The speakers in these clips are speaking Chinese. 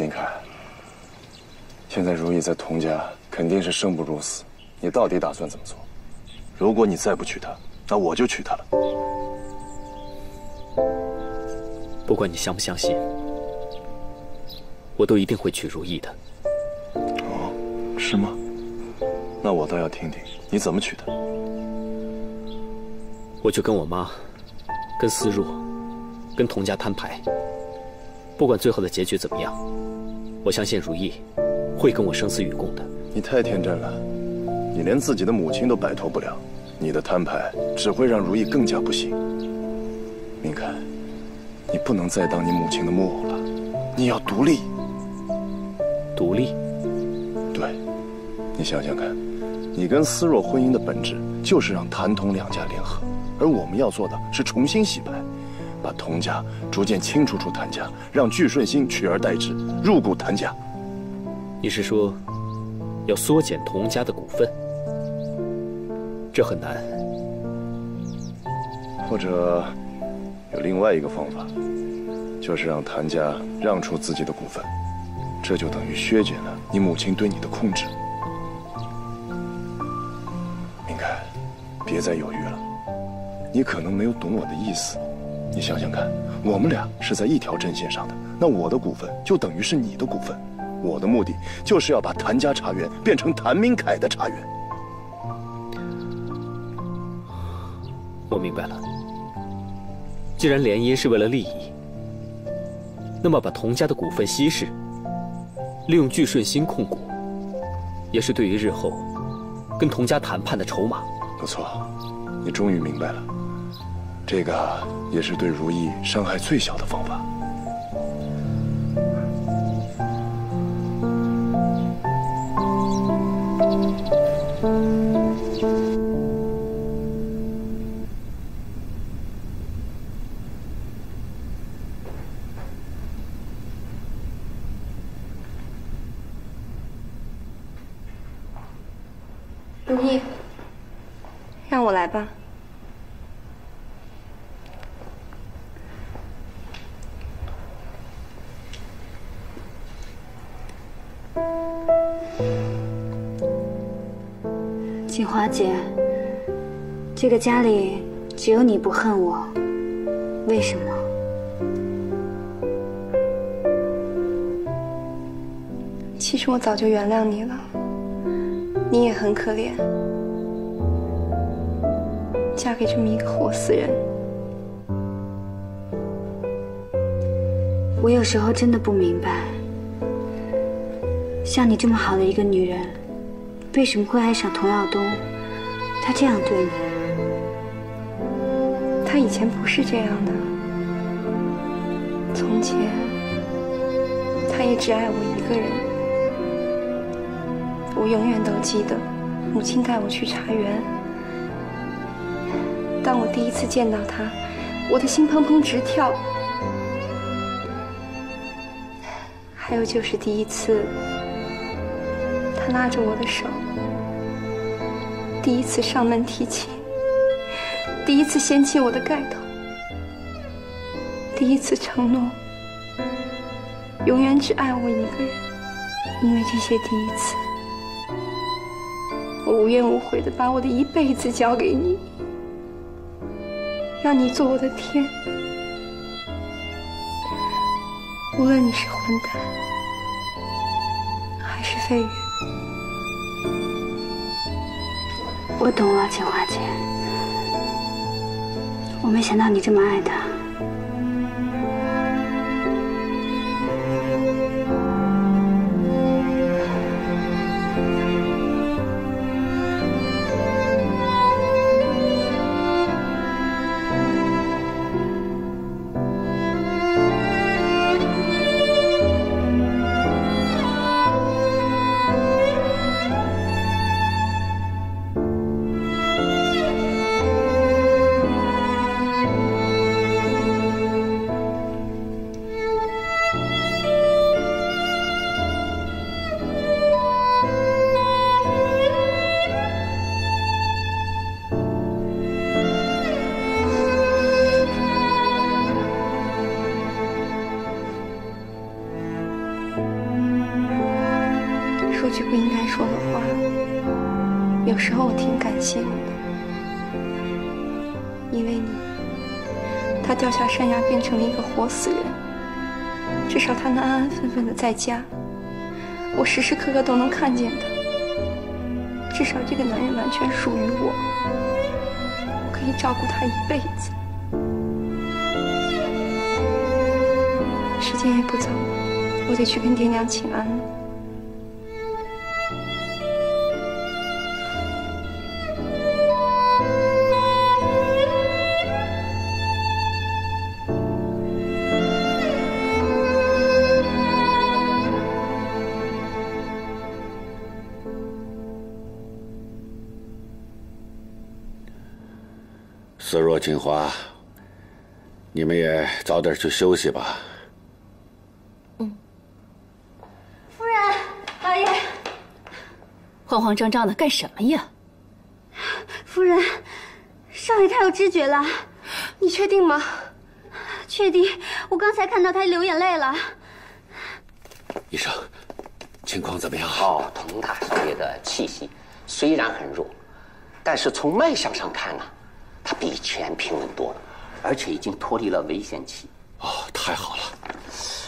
林凯，现在如意在童家肯定是生不如死，你到底打算怎么做？如果你再不娶她，那我就娶她了。不管你相不相信，我都一定会娶如意的。哦，是吗？那我倒要听听你怎么娶她。我去跟我妈、跟思若、跟童家摊牌。不管最后的结局怎么样，我相信如意会跟我生死与共的。你太天真了，你连自己的母亲都摆脱不了，你的摊牌只会让如意更加不幸。明凯，你不能再当你母亲的木偶了，你要独立。独立？对，你想想看，你跟思若婚姻的本质就是让谭童两家联合，而我们要做的是重新洗牌。把童家逐渐清除出谭家，让聚顺心取而代之，入股谭家。你是说，要缩减童家的股份？这很难。或者，有另外一个方法，就是让谭家让出自己的股份，这就等于削减了你母亲对你的控制。明凯，别再犹豫了，你可能没有懂我的意思。你想想看，我们俩是在一条阵线上的，那我的股份就等于是你的股份。我的目的就是要把谭家茶园变成谭明凯的茶园。我明白了。既然联姻是为了利益，那么把童家的股份稀释，利用聚顺心控股，也是对于日后跟童家谈判的筹码。不错，你终于明白了。这个也是对如意伤害最小的方法。锦华姐，这个家里只有你不恨我，为什么？其实我早就原谅你了，你也很可怜，嫁给这么一个活死人。我有时候真的不明白，像你这么好的一个女人。为什么会爱上童耀东？他这样对你，他以前不是这样的。从前，他也只爱我一个人。我永远都记得，母亲带我去茶园。当我第一次见到他，我的心砰砰直跳。还有就是第一次。拉着我的手，第一次上门提亲，第一次掀起我的盖头，第一次承诺永远只爱我一个人。因为这些第一次，我无怨无悔的把我的一辈子交给你，让你做我的天。无论你是混蛋还是废人。我懂了，青花姐。我没想到你这么爱他。他掉下山崖变成了一个活死人，至少他能安安分分的在家，我时时刻刻都能看见他，至少这个男人完全属于我，我可以照顾他一辈子。时间也不早了，我得去跟爹娘请安了。锦华，你们也早点去休息吧。嗯夫人，老爷，慌慌张张的干什么呀？夫人，少爷他有知觉了，你确定吗？确定。我刚才看到他流眼泪了。医生，情况怎么样？哦，佟大少爷的气息虽然很弱，但是从脉象上看呢，他比以前平稳多了，而且已经脱离了危险期。哦，太好了。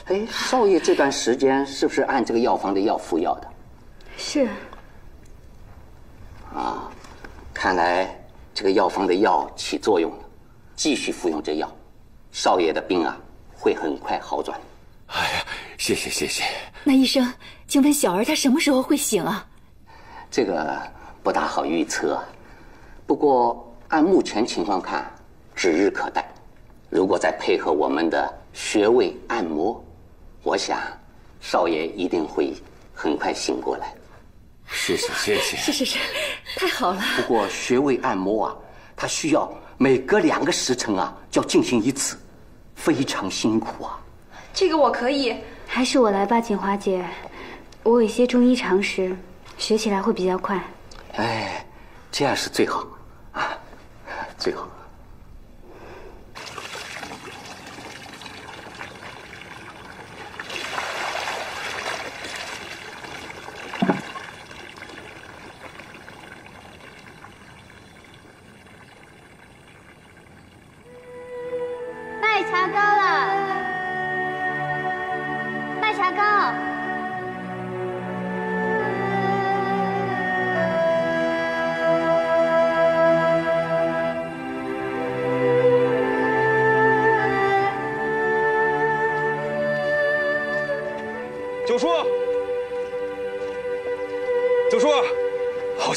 哎，少爷这段时间是不是按这个药方的药服药的？是。啊，看来这个药方的药起作用了，继续服用这药，少爷的病啊会很快好转。哎呀，谢谢谢谢。那医生，请问小儿他什么时候会醒啊？这个不大好预测，不过按目前情况看，指日可待。如果再配合我们的穴位按摩，我想少爷一定会很快醒过来。谢谢谢谢。是是是，太好了。不过穴位按摩啊，它需要每隔两个时辰啊就要进行一次，非常辛苦啊。这个我可以。还是我来吧，锦华姐。我有一些中医常识，学起来会比较快。哎，这样是最好啊，最好。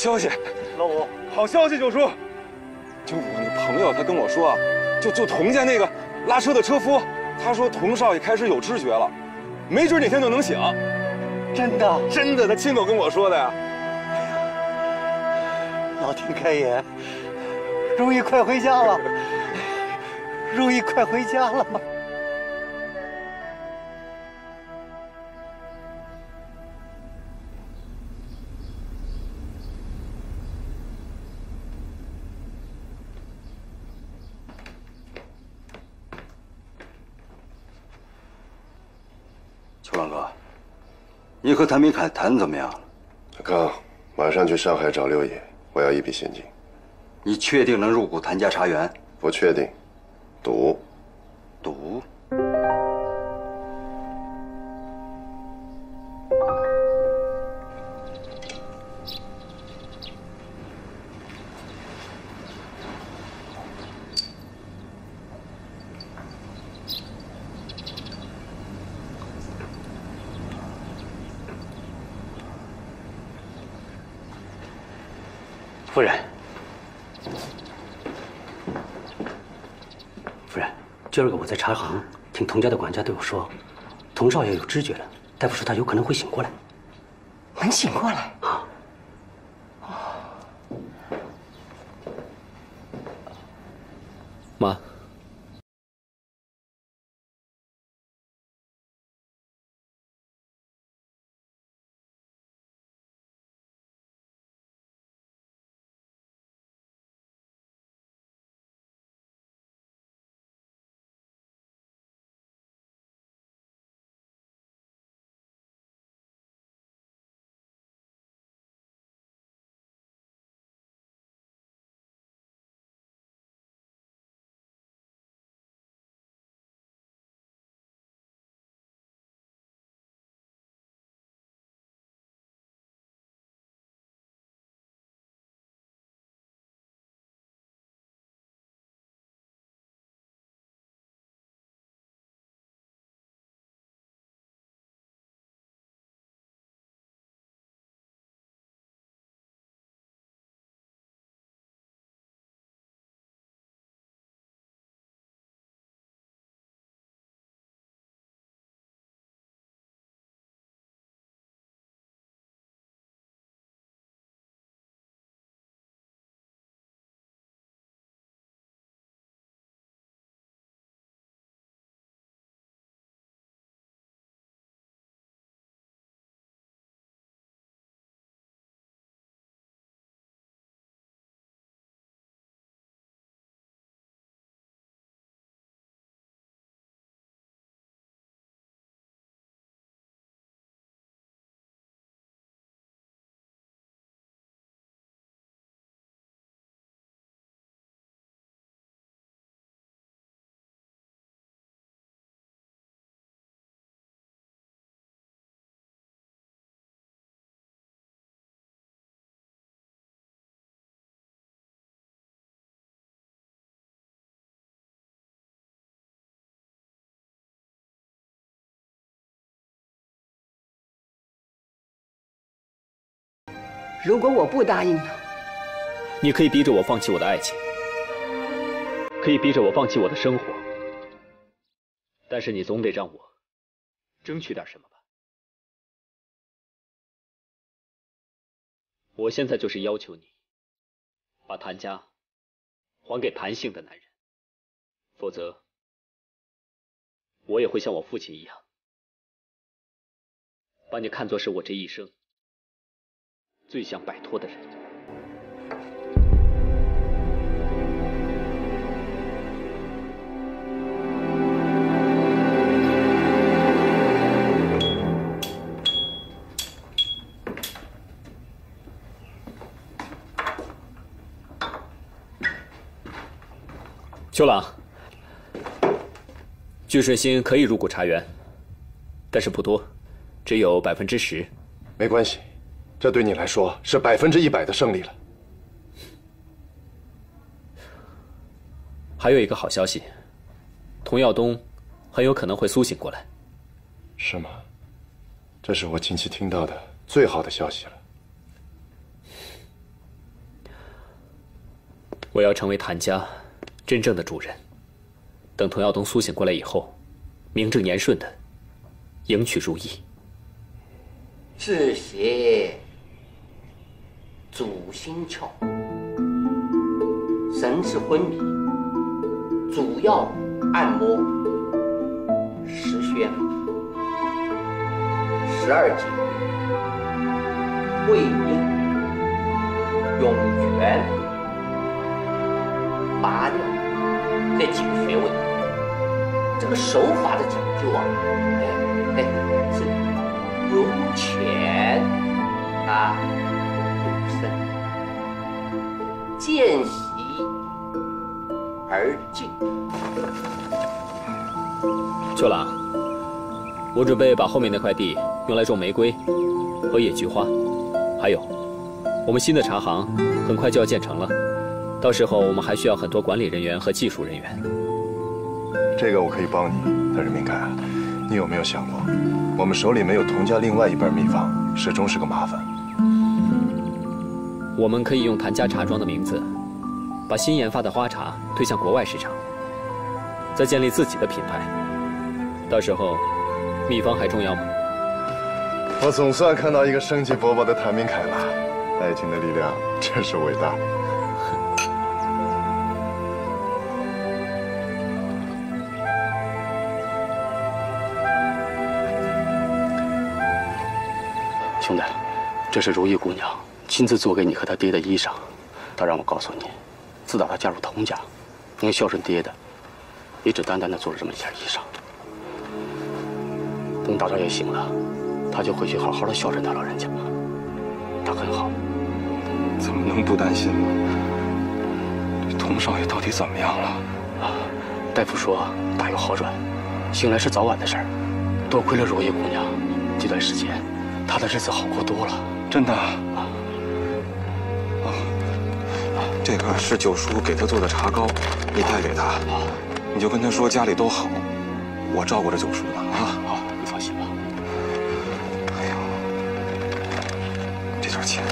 消息！老五，好消息，九叔！就我那朋友，他跟我说啊，就就佟家那个拉车的车夫，他说佟少爷开始有知觉了，没准哪天就能醒。真的，真的，他亲口跟我说的呀。老天开眼，如意快回家了，如意快回家了。秋你和谭明凯谈的怎么样了？阿康，马上去上海找六爷，我要一笔现金。你确定能入股谭家茶园？不确定，赌。赌？夫人，夫人，今儿个我在茶行听童家的管家对我说，童少爷有知觉了，大夫说他有可能会醒过来。能醒过来如果我不答应呢？你可以逼着我放弃我的爱情，可以逼着我放弃我的生活，但是你总得让我争取点什么吧。我现在就是要求你，把谭家还给谭姓的男人，否则我也会像我父亲一样，把你看作是我这一生最想摆脱的人。秋朗，聚顺星可以入股茶园，但是不多，只有百分之十。没关系，这对你来说是百分之一百的胜利了。还有一个好消息，童耀东很有可能会苏醒过来。是吗？这是我近期听到的最好的消息了。我要成为谭家。真正的主人，等童耀东苏醒过来以后，名正言顺的迎娶如意。是邪主心窍，神志昏迷，主要按摩。十宣、十二节、会阴、涌泉。拔尿这几个穴位，这个手法的讲究啊，哎哎是由浅啊，渐习而进。秋兰，我准备把后面那块地用来种玫瑰和野菊花，还有，我们新的茶行很快就要建成了。到时候我们还需要很多管理人员和技术人员。这个我可以帮你，但是明凯，你有没有想过，我们手里没有童家另外一半秘方，始终是个麻烦。我们可以用谭家茶庄的名字，把新研发的花茶推向国外市场，再建立自己的品牌。到时候，秘方还重要吗？我总算看到一个生机勃勃的谭明凯了。爱情的力量 真是伟大。兄弟，这是如意姑娘亲自做给你和他爹的衣裳。他让我告诉你，自打他嫁入童家，能孝顺爹的，也只单单的做了这么一件衣裳。等大少爷醒了，他就回去好好的孝顺他老人家。他很好。怎么能不担心呢？这童少爷到底怎么样了？啊，大夫说大有好转，醒来是早晚的事儿。多亏了如意姑娘，这段时间。他的日子好过多了，真的。啊，这个是九叔给他做的茶糕，你带给他，你就跟他说家里都好，我照顾着九叔呢。啊，好，你放心吧。哎呦，这点钱，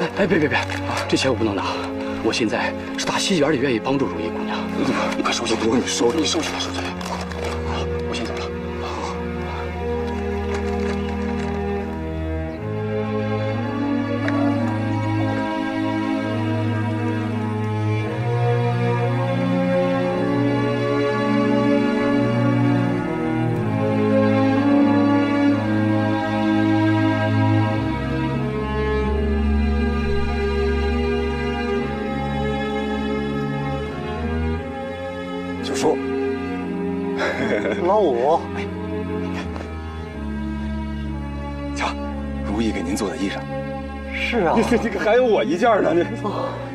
哎哎，别别别，这钱我不能拿。我现在是打心眼里愿意帮助如意姑娘。你快收起，不用你收，你收起来，收起来。一件呢，你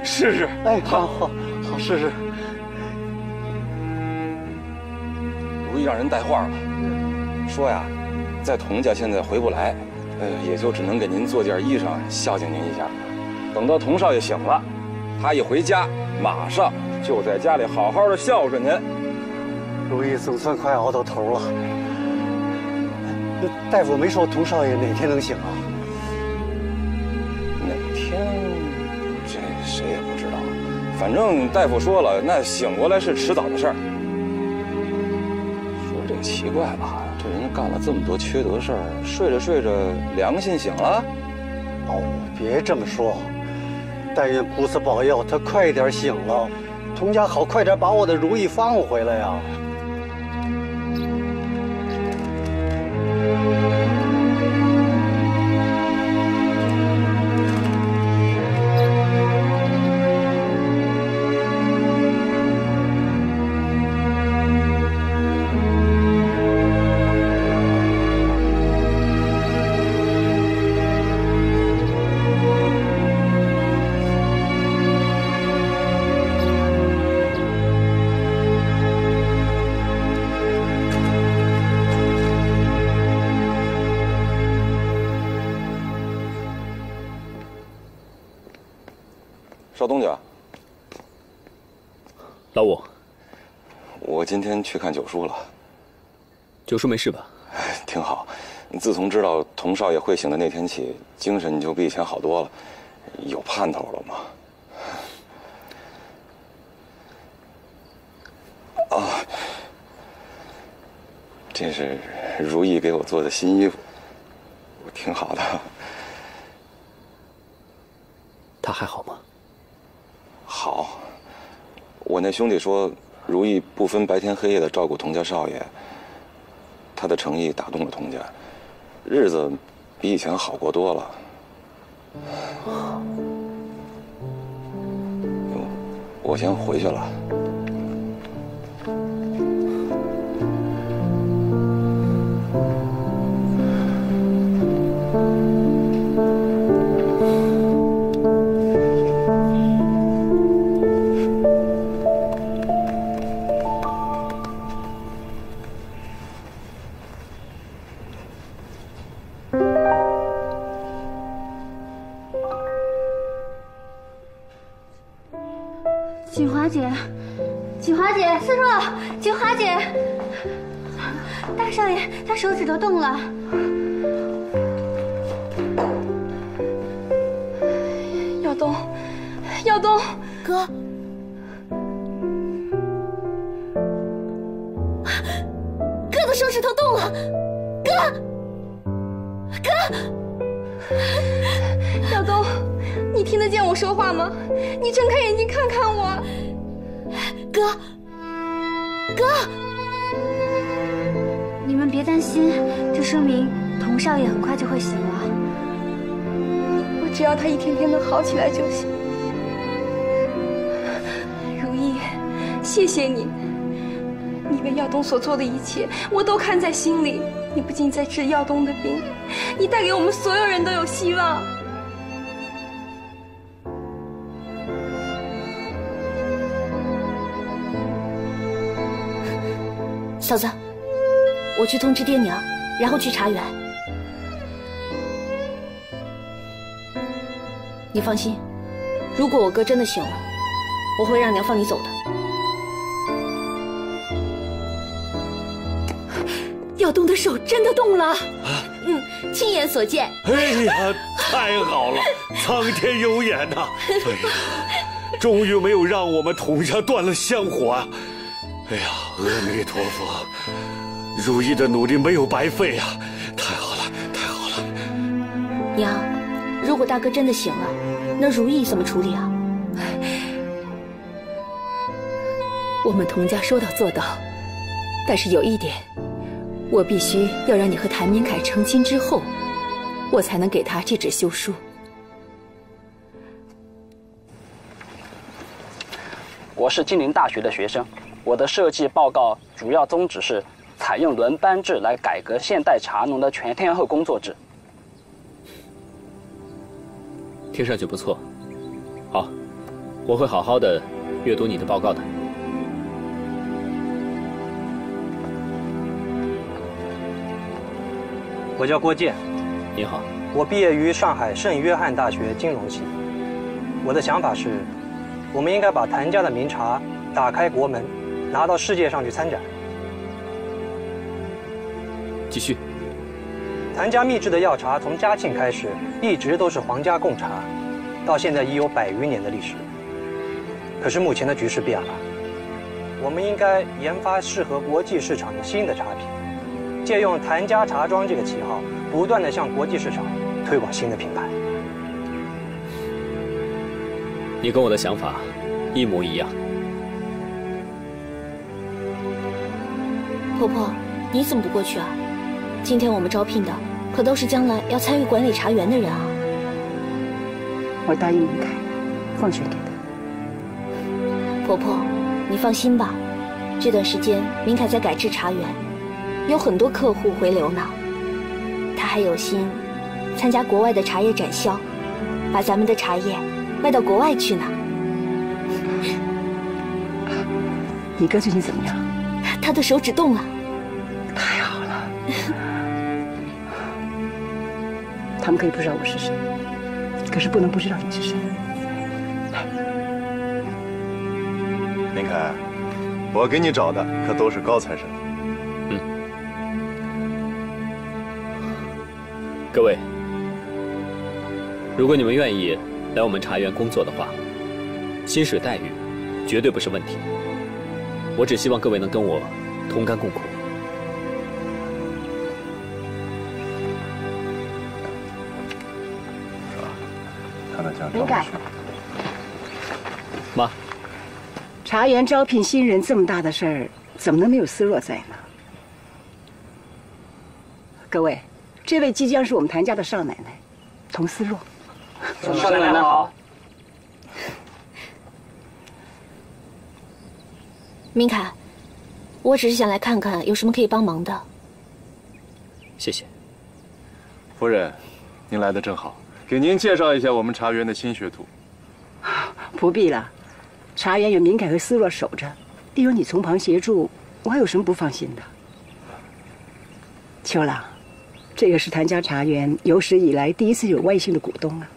试试。哎，好好好，试试。如意让人带话了，说呀，在童家现在回不来，呃，也就只能给您做件衣裳孝敬您一下。等到童少爷醒了，他一回家，马上就在家里好好的孝顺您。如意总算快熬到头了。那大夫没说童少爷哪天能醒啊？反正大夫说了，那醒过来是迟早的事儿。说这个奇怪吧，这人干了这么多缺德事儿，睡着睡着良心醒了。哦，别这么说，但愿菩萨保佑他快点醒了，佟家好快点把我的如意放回来呀。去看九叔了。九叔没事吧？挺好。自从知道童少爷会醒的那天起，精神就比以前好多了，有盼头了嘛。啊，这是如意给我做的新衣服，挺好的。他还好吗？好。我那兄弟说，如意不分白天黑夜的照顾童家少爷，他的诚意打动了童家，日子比以前好过多了。我先回去了。华姐，大少爷，他手指头动了。耀东，耀东，哥，哥的手指头动了，哥，哥，耀东，你听得见我说话吗？你睁开眼睛看看我，哥，哥，你们别担心，这说明童少爷很快就会醒了。我只要他一天天的好起来就行。如意，谢谢你，你为耀东所做的一切，我都看在心里。你不仅在治耀东的病，你带给我们所有人都有希望。嫂子，我去通知爹娘，然后去茶园。你放心，如果我哥真的醒了，我会让娘放你走的。要动的手真的动了，嗯，亲眼所见。哎呀，太好了，苍天有眼呐！哎呀，终于没有让我们童家断了香火啊！哎呀，阿弥陀佛，如意的努力没有白费啊！太好了，太好了！娘，如果大哥真的醒了，那如意怎么处理啊？我们童家说到做到，但是有一点，我必须要让你和谭明凯成亲之后，我才能给他这纸休书。我是金陵大学的学生，我的设计报告主要宗旨是采用轮班制来改革现代茶农的全天候工作制。听上去不错，好，我会好好的阅读你的报告的。我叫郭建，你好，我毕业于上海圣约翰大学金融系。我的想法是，我们应该把谭家的名茶打开国门，拿到世界上去参展。继续。谭家秘制的药茶从嘉庆开始一直都是皇家贡茶，到现在已有百余年的历史。可是目前的局势变了，我们应该研发适合国际市场的新的茶品，借用谭家茶庄这个旗号，不断的向国际市场推广新的品牌。你跟我的想法一模一样。婆婆，你怎么不过去啊？今天我们招聘的可都是将来要参与管理茶园的人啊。我答应明凯，放权给他。婆婆，你放心吧，这段时间明凯在改制茶园，有很多客户回流呢。他还有心参加国外的茶叶展销，把咱们的茶叶卖到国外去呢。你哥最近怎么样？他的手指动了。他们可以不知道我是谁，可是不能不知道你是谁。林凯，我给你找的可都是高材生。嗯。各位，如果你们愿意来我们茶园工作的话，薪水待遇绝对不是问题。我只希望各位能跟我同甘共苦。妈，茶园招聘新人这么大的事儿，怎么能没有思若在呢？各位，这位即将是我们谭家的少奶奶，童思若。少奶奶好。明凯，我只是想来看看有什么可以帮忙的。谢谢，夫人，您来的正好，给您介绍一下我们茶园的新学徒。不必了，茶园有明凯和思若守着，有你从旁协助，我还有什么不放心的？秋郎，这个是谭家茶园有史以来第一次有外姓的股东啊。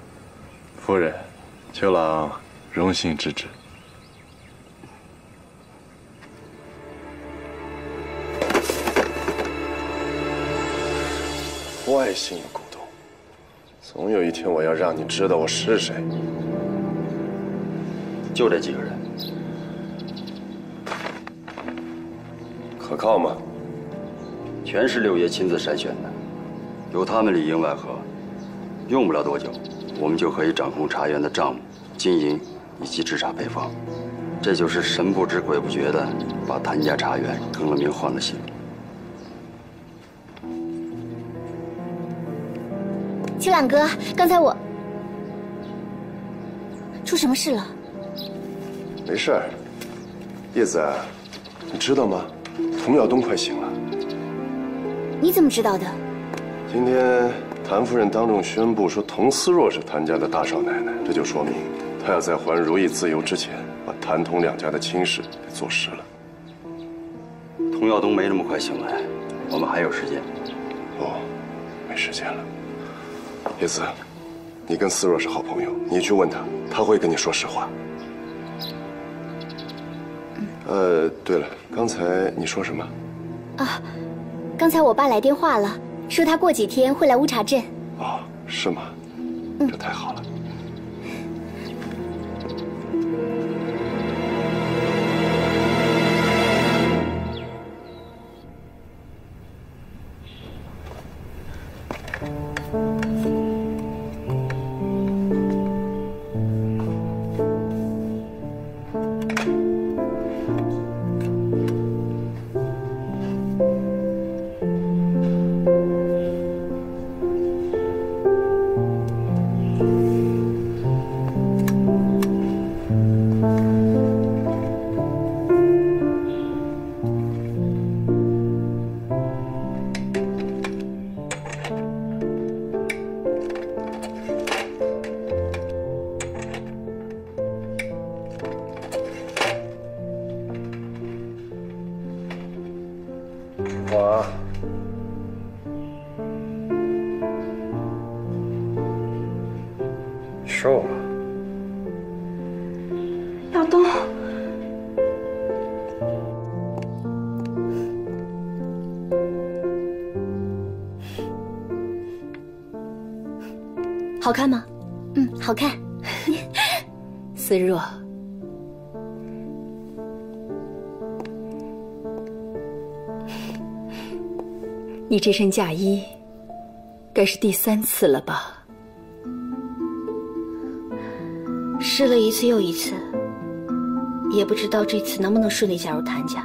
夫人，秋郎荣幸之至。外姓的股东，总有一天我要让你知道我是谁。就这几个人，可靠吗？全是六爷亲自筛选的，有他们里应外合，用不了多久，我们就可以掌控茶园的账目、经营以及制茶配方。这就是神不知鬼不觉的把谭家茶园更了名换了姓。秋朗哥，刚才我出什么事了？没事儿。叶子，你知道吗？童耀东快醒了。你怎么知道的？今天谭夫人当众宣布说童思若是谭家的大少奶奶，这就说明她要在还如意自由之前，把谭童两家的亲事给做实了。童耀东没那么快醒来，我们还有时间。不，没时间了。叶子，你跟思若是好朋友，你去问他，他会跟你说实话。呃，对了，刚才你说什么？啊，刚才我爸来电话了，说他过几天会来乌茶镇。哦，是吗？这太好了。我好看吗？嗯，好看。思若，你这身嫁衣，该是第三次了吧？试了一次又一次，也不知道这次能不能顺利嫁入谭家。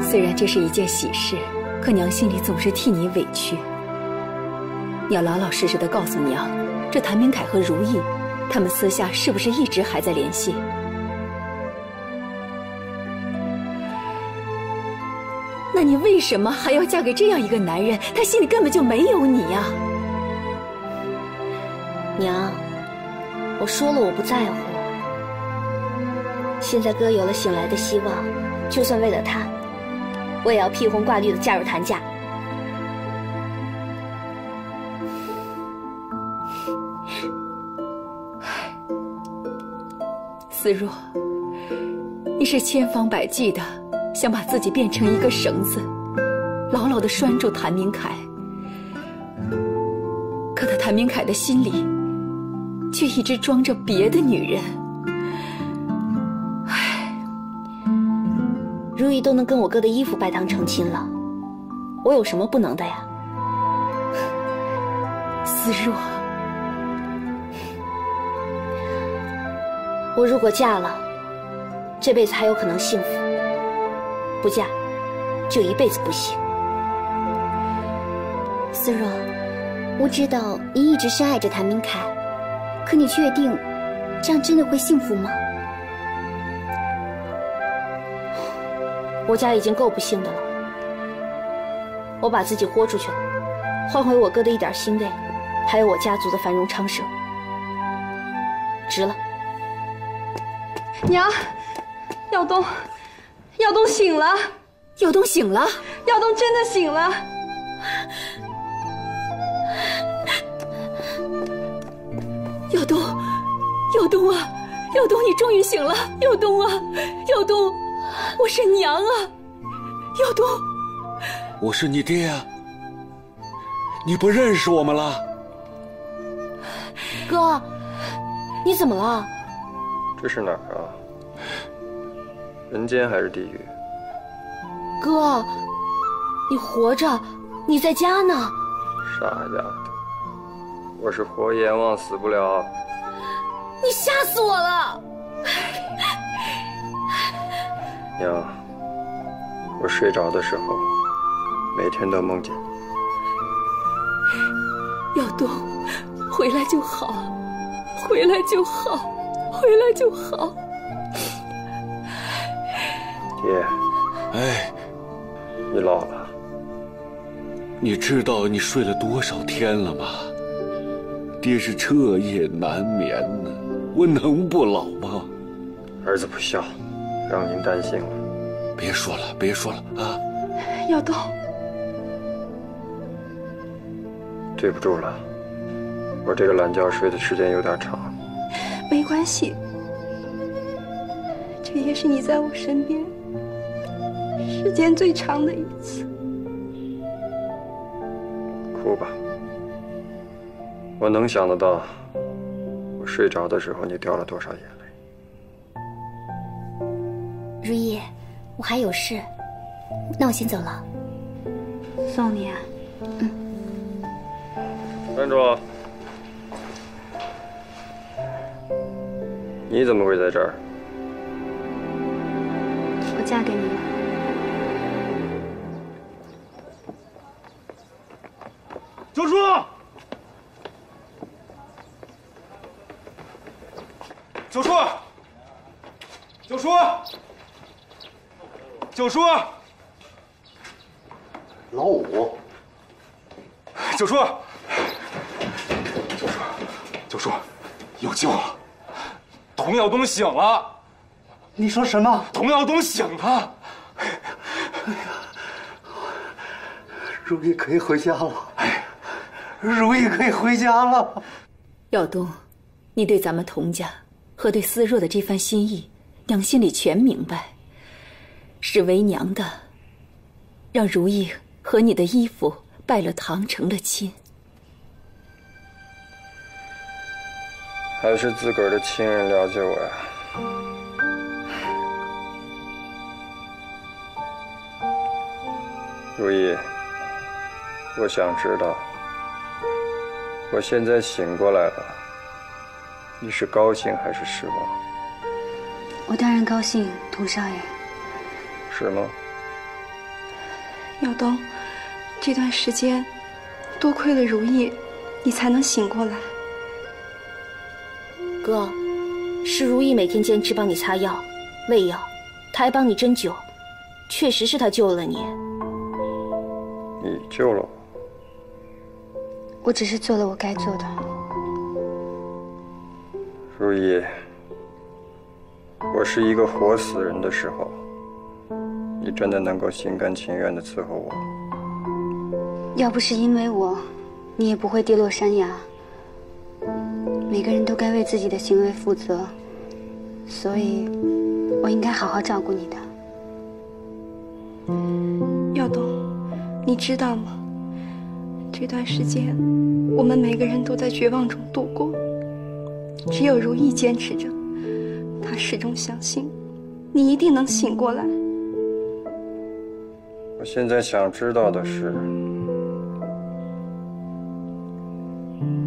虽然这是一件喜事，可娘心里总是替你委屈。你要老老实实的告诉娘，这谭明凯和如意，他们私下是不是一直还在联系？那你为什么还要嫁给这样一个男人？他心里根本就没有你呀！娘，我说了我不在乎。现在哥有了醒来的希望，就算为了他，我也要披红挂绿的嫁入谭家。思若，你是千方百计的想把自己变成一个绳子，牢牢的拴住谭明凯。可他谭明凯的心里，却一直装着别的女人。如意都能跟我哥的衣服拜堂成亲了，我有什么不能的呀？思若，我如果嫁了，这辈子还有可能幸福；不嫁，就一辈子不幸。思若，我知道你一直深爱着谭明凯，可你确定这样真的会幸福吗？我家已经够不幸的了，我把自己豁出去了，换回我哥的一点欣慰，还有我家族的繁荣昌盛，值了。娘，耀东，耀东醒了，耀东醒了，耀东真的醒了。耀东，耀东啊，耀东，你终于醒了，耀东啊，耀东。我是娘啊，耀东。我是你爹啊，你不认识我们了？哥，你怎么了？这是哪儿啊？人间还是地狱？哥，你活着，你在家呢。傻丫头，我是活阎王，死不了。你吓死我了！娘，我睡着的时候，每天都梦见你。耀东，回来就好，回来就好，回来就好。爹，哎，你老了。你知道你睡了多少天了吗？爹是彻夜难眠呢，我能不老吗？儿子不孝。让您担心了，别说了，别说了啊！耀东，对不住了，我这个懒觉睡的时间有点长。没关系，这也是你在我身边时间最长的一次。哭吧，我能想得到，我睡着的时候你掉了多少眼还有事，那我先走了。送你啊。嗯。站住！你怎么会在这儿？我嫁给你了。九叔！九叔！九叔！九叔，老五，九叔，九叔，九叔，有救了！童耀东醒了。你说什么？童耀东醒了。哎呀，如意可以回家了。哎，如意可以回家了。耀东，你对咱们童家和对思若的这番心意，娘心里全明白。是为娘的让如意和你的衣服拜了堂成了亲。还是自个儿的亲人了解我呀。如意我想知道我现在醒过来了你是高兴还是失望？我当然高兴童少爷。是吗？耀东，这段时间多亏了如意，你才能醒过来。哥，是如意每天坚持帮你擦药、喂药，她还帮你针灸，确实是她救了你。你救了我，我只是做了我该做的。如意，我是一个活死人的时候，你真的能够心甘情愿的伺候我？要不是因为我，你也不会跌落山崖。每个人都该为自己的行为负责，所以，我应该好好照顾你的。耀东，你知道吗？这段时间，我们每个人都在绝望中度过，只有如意坚持着，她始终相信，你一定能醒过来。我现在想知道的是。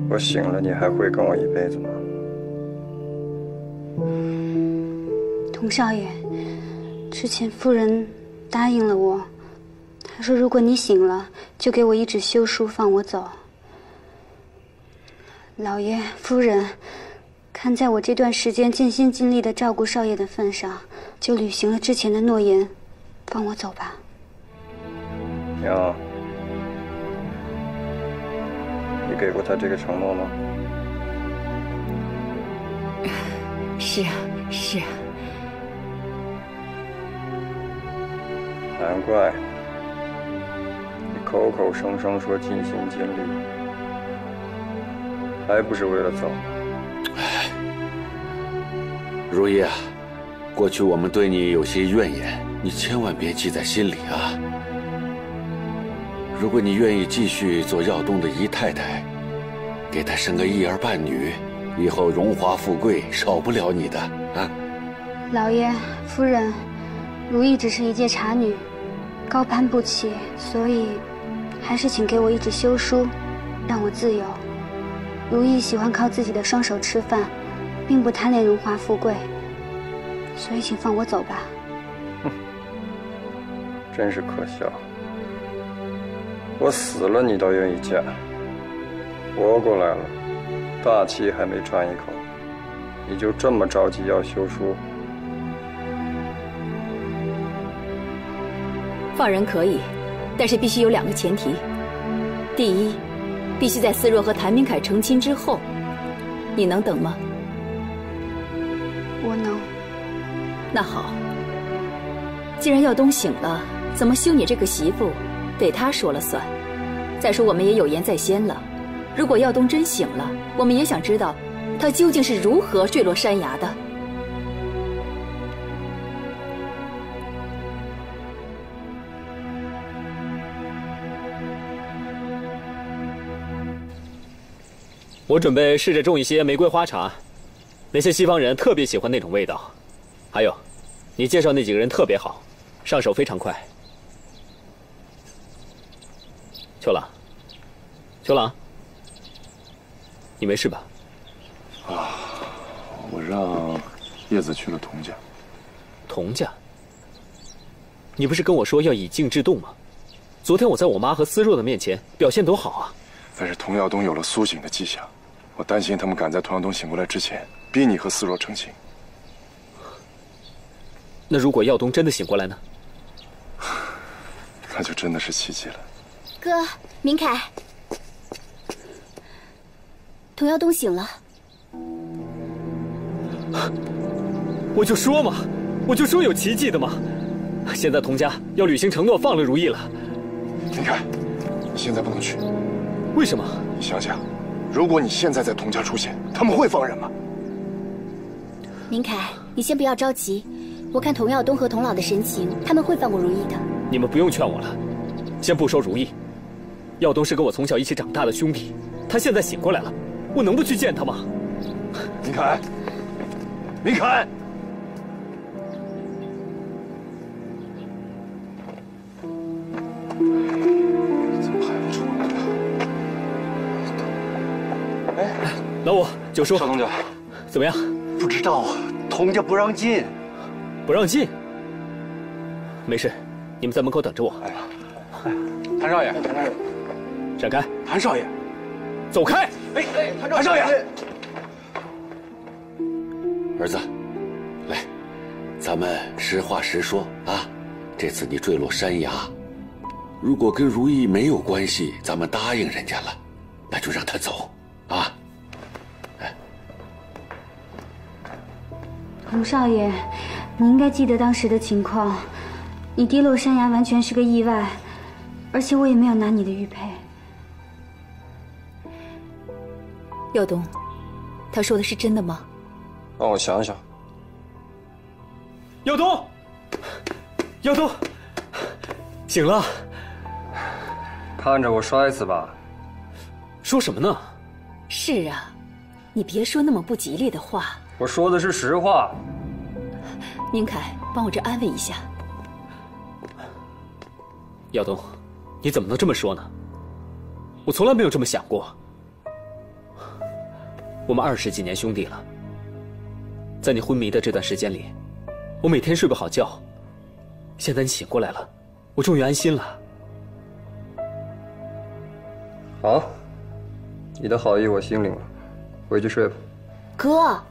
我醒了，你还会跟我一辈子吗？童少爷，之前夫人答应了我，她说如果你醒了，就给我一纸休书，放我走。老爷、夫人，看在我这段时间尽心尽力的照顾少爷的份上，就履行了之前的诺言，放我走吧。娘。你给过他这个承诺吗？是啊，是啊。难怪你口口声声说尽心尽力，还不是为了走？哎，如意啊，过去我们对你有些怨言，你千万别记在心里啊。如果你愿意继续做耀东的姨太太，给他生个一儿半女，以后荣华富贵少不了你的啊！老爷、夫人，如意只是一介茶女，高攀不起，所以还是请给我一纸休书，让我自由。如意喜欢靠自己的双手吃饭，并不贪恋荣华富贵，所以请放我走吧。哼，真是可笑。我死了，你倒愿意嫁；活过来了，大气还没喘一口，你就这么着急要休书？放人可以，但是必须有两个前提：第一，必须在思若和谭明凯成亲之后。你能等吗？我能。那好，既然耀东醒了，怎么休你这个媳妇？得他说了算。再说，我们也有言在先了。如果耀东真醒了，我们也想知道，他究竟是如何坠落山崖的。我准备试着种一些玫瑰花茶，那些西方人特别喜欢那种味道。还有，你介绍那几个人特别好，上手非常快。秋朗，秋朗，你没事吧？啊，我让叶子去了童家。童家？你不是跟我说要以静制动吗？昨天我在我妈和思若的面前表现多好啊！但是童耀东有了苏醒的迹象，我担心他们赶在童耀东醒过来之前逼你和思若成亲。那如果耀东真的醒过来呢？那就真的是奇迹了。哥，明凯，童耀东醒了。我就说嘛，我就说有奇迹的嘛。现在童家要履行承诺，放了如意了。明凯，你现在不能去。为什么？你想想，如果你现在在童家出现，他们会放人吗？明凯，你先不要着急，我看童耀东和童老的神情，他们会放过如意的。你们不用劝我了，先不说如意。耀东是跟我从小一起长大的兄弟，他现在醒过来了，我能不去见他吗？明凯，明凯，怎么还不出来？哎，老五，九叔，少东家，怎么样？不知道，童家不让进。不让进？没事，你们在门口等着我。哎，谭少爷，谭少爷，闪开！谭少爷，走开！哎哎，谭少爷，儿子，来，咱们实话实说啊。这次你坠落山崖，如果跟如意没有关系，咱们答应人家了，那就让他走啊。童少爷，你应该记得当时的情况，你跌落山崖完全是个意外，而且我也没有拿你的玉佩。耀东，他说的是真的吗？让我想想。耀东，耀东，醒了。看着我摔死吧？说什么呢？是啊，你别说那么不吉利的话。我说的是实话。明凯，帮我这安慰一下。耀东，你怎么能这么说呢？我从来没有这么想过。我们二十几年兄弟了，在你昏迷的这段时间里，我每天睡不好觉。现在你醒过来了，我终于安心了。好，你的好意我心领了，回去睡吧。哥。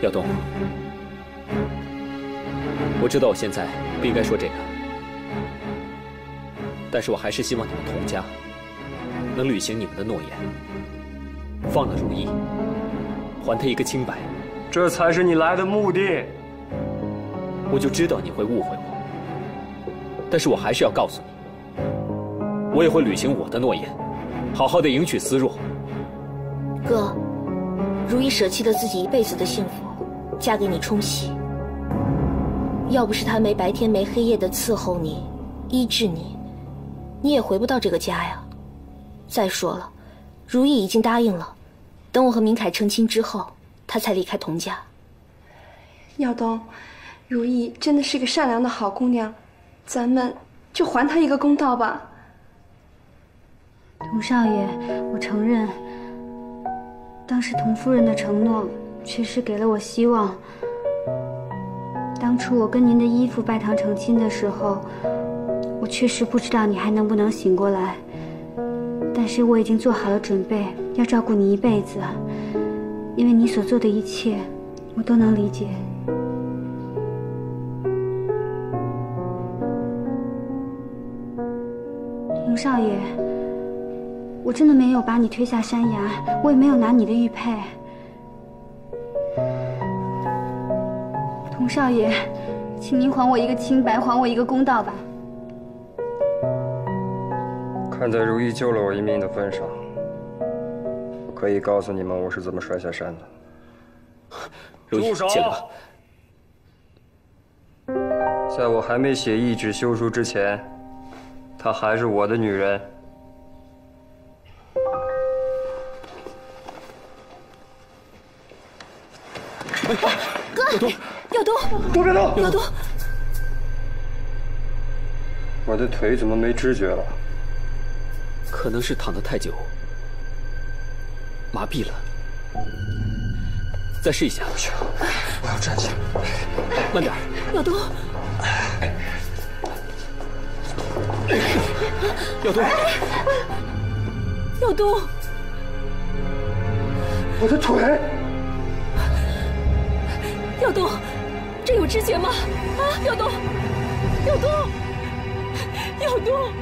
耀东，我知道我现在不应该说这个，但是我还是希望你们童家能履行你们的诺言，放了如意，还他一个清白，这才是你来的目的。我就知道你会误会我，但是我还是要告诉你，我也会履行我的诺言，好好的迎娶思若。哥，如意舍弃了自己一辈子的幸福。嫁给你冲喜，要不是他没白天没黑夜的伺候你、医治你，你也回不到这个家呀。再说了，如意已经答应了，等我和明凯成亲之后，她才离开童家。耀东，如意真的是个善良的好姑娘，咱们就还她一个公道吧。童少爷，我承认，当时童夫人的承诺。确实给了我希望。当初我跟您的姨父拜堂成亲的时候，我确实不知道你还能不能醒过来。但是我已经做好了准备，要照顾你一辈子。因为你所做的一切，我都能理解。童少爷，我真的没有把你推下山崖，我也没有拿你的玉佩。童少爷，请您还我一个清白，还我一个公道吧。看在如意救了我一命的份上，我可以告诉你们我是怎么摔下山的。住手！在我还没写一纸休书之前，她还是我的女人。哥。耀东，都别动！耀东，我的腿怎么没知觉了？可能是躺得太久，麻痹了。再试一下。不行，我要站起来。慢点。耀东，耀东，耀东，我的腿，耀东。这有知觉吗？啊，耀东，耀东，耀东，